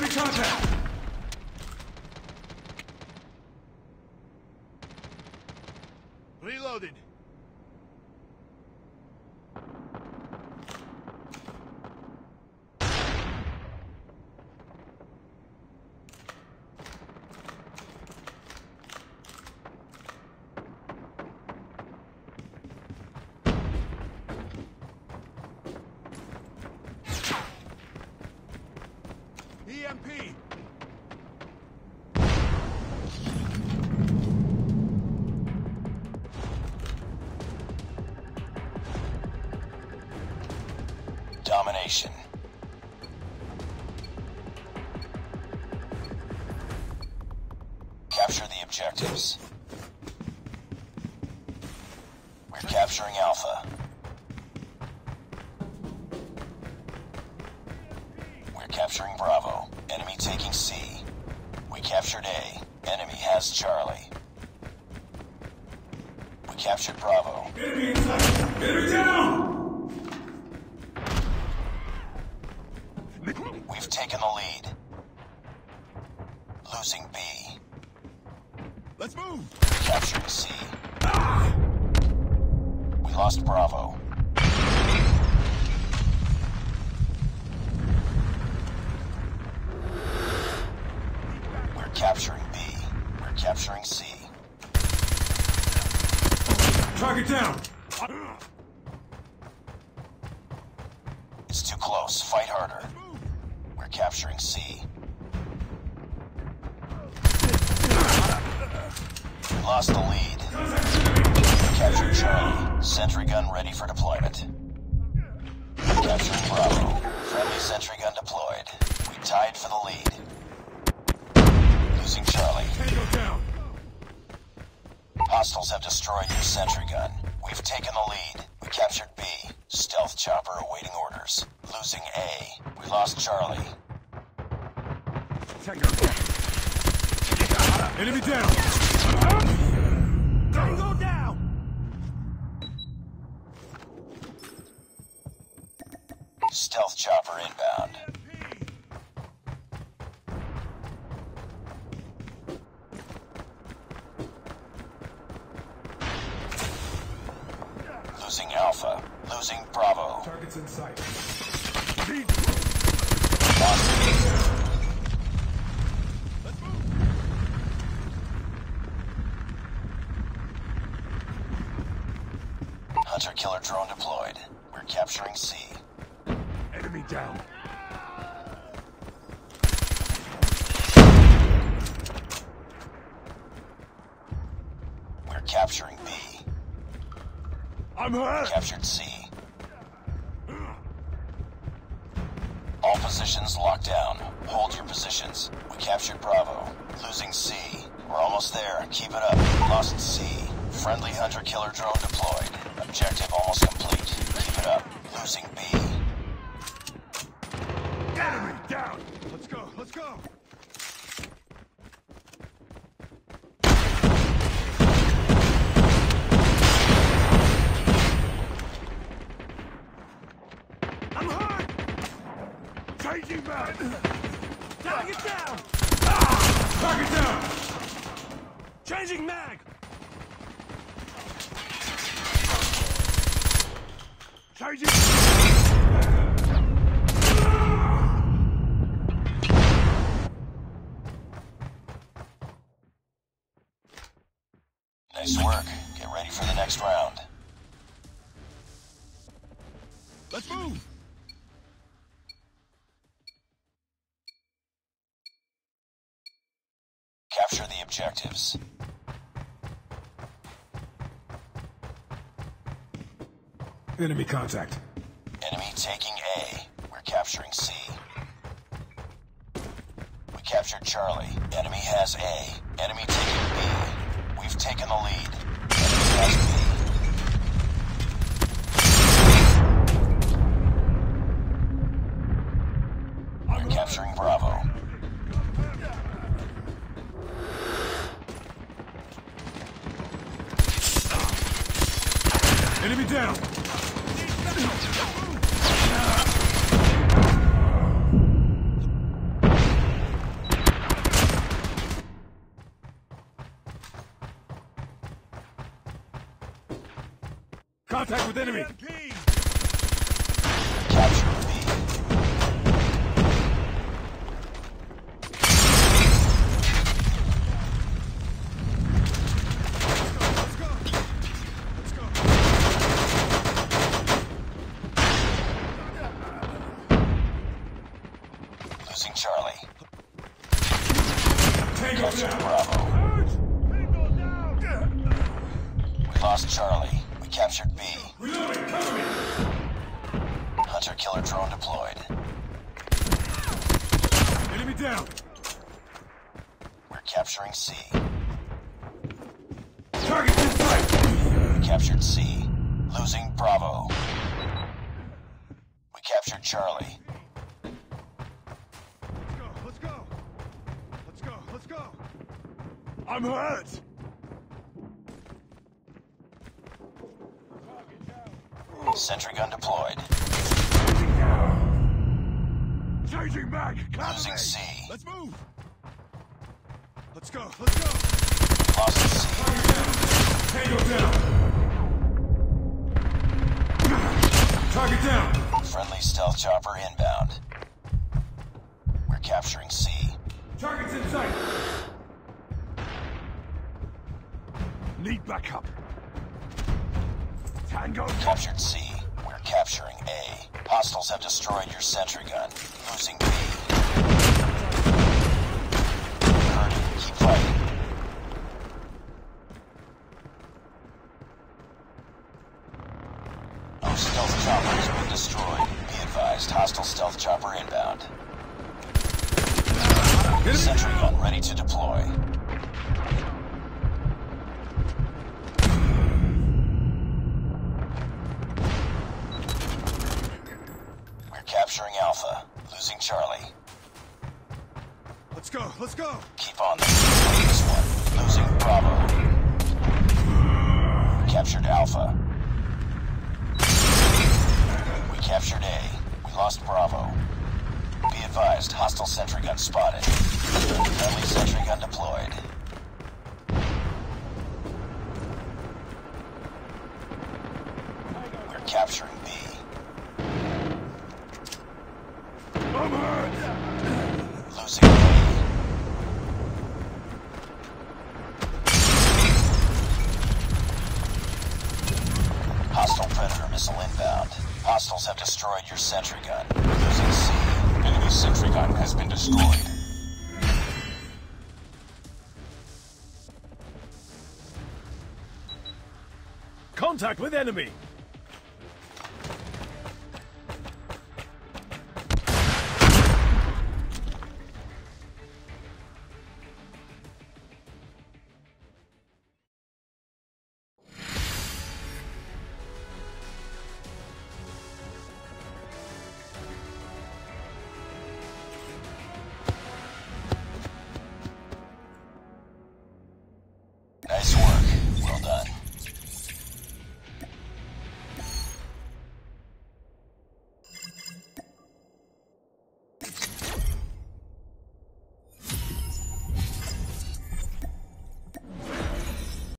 Enemy contact! Capture the objectives. We're capturing Alpha. We're capturing Bravo. Enemy taking C. We captured A. Enemy has Charlie. We captured Bravo. Enemy in sight! Enemy down! We've taken the lead. Losing B. Let's move! Capturing C. We lost Bravo. We're capturing B. We're capturing C. Target down! It's too close. Fight harder. We're capturing C. lost the lead. Captured Charlie. Sentry gun ready for deployment. Capturing Bravo. Friendly sentry gun deployed. We tied for the lead. Losing Charlie. Tango down! Hostiles have destroyed your sentry gun. We've taken the lead. We captured B. Stealth chopper awaiting orders. Losing A. We lost Charlie. Enemy down! Stealth chopper inbound. Losing Alpha. Losing Bravo. Targets in sight. Lost B. Hunter killer drone deployed. We're capturing C. Enemy down! We're capturing B. I'm hurt! Captured C. All positions locked down. Hold your positions. We captured Bravo. Losing C. We're almost there. Keep it up. Lost C. Friendly hunter-killer drone deployed. Objective almost complete. Keep it up. Losing B. Enemy down! Let's go, let's go! I'm hurt! Changing back! Target down! Ah! Target down! Changing mag! Changing... Nice work. Get ready for the next round. Let's move! Capture the objectives. Enemy contact. Enemy taking A. We're capturing C. We captured Charlie. Enemy has A. Enemy taking B. We've taken the lead. Enemy has B. We're capturing Bravo. Enemy down! Contact with enemy. Hunter killer drone deployed. Enemy down. We're capturing C. Target in sight. We captured C. Losing Bravo. We captured Charlie. Let's go! Let's go! Let's go! Let's go! I'm hurt! Sentry gun deployed. Changing mag! Cover Losing me! C. Let's move! Let's go! Let's go! Lost C. Tango down. Target down. Friendly stealth chopper inbound. We're capturing C. Target's in sight. Need backup! Tango! Captured C. Capturing A. Hostiles have destroyed your sentry gun. Losing B. Hurting. Keep fighting. Our stealth chopper has been destroyed. Be advised, hostile stealth chopper inbound. Sentry gun ready to deploy. Alpha. Losing Charlie. Let's go! Let's go! Keep on this, one. Losing Bravo. Captured Alpha. We captured A. We lost Bravo. Be advised, hostile sentry gun spotted. Friendly sentry gun deployed. We're capturing B. I'm hurt! Losing A. Hostile Predator missile inbound. Hostiles have destroyed your sentry gun. Losing C. Enemy sentry gun has been destroyed. Contact with enemy!